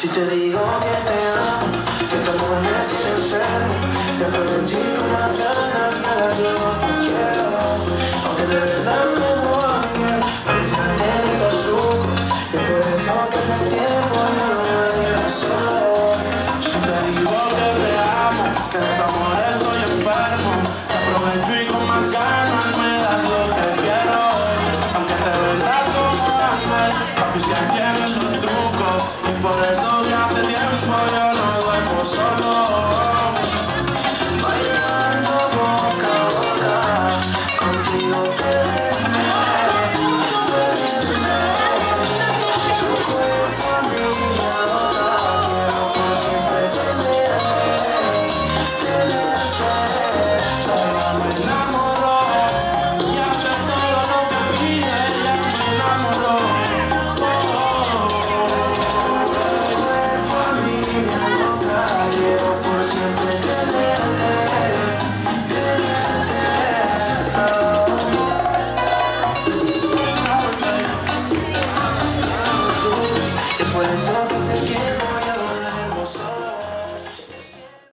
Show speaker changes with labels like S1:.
S1: Si te digo que te amo, que tu amor me tiene enfermo, te aproveché con las ganas, me das lo que quiero. Aunque de verdad me muero, pensando en los trucos, y por eso que hace tiempo yo no me quedo solo.
S2: Si te digo que te amo, que de tu amor estoy enfermo, te aprovecho y con más ganas me das lo que quiero. Aunque de verdad como andas, oficial tienes los trucos, y por eso
S1: the sun.